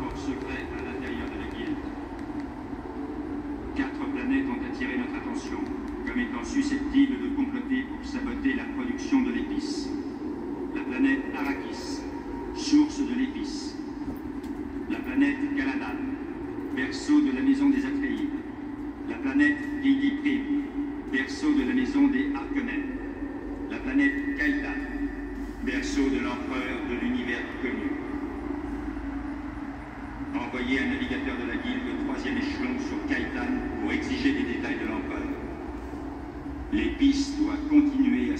course secrète à l'intérieur de la guilde. Quatre planètes ont attiré notre attention comme étant susceptibles de comploter pour saboter la production de l'épice. La planète Arrakis, source de l'épice. La planète Caladan, berceau de la maison des Atreides. La planète Lily Prime, berceau de la maison des Harkonnen. Envoyer un navigateur de la guilde de troisième échelon sur Kaitan pour exiger des détails de l'empereur. L'épice doit continuer à.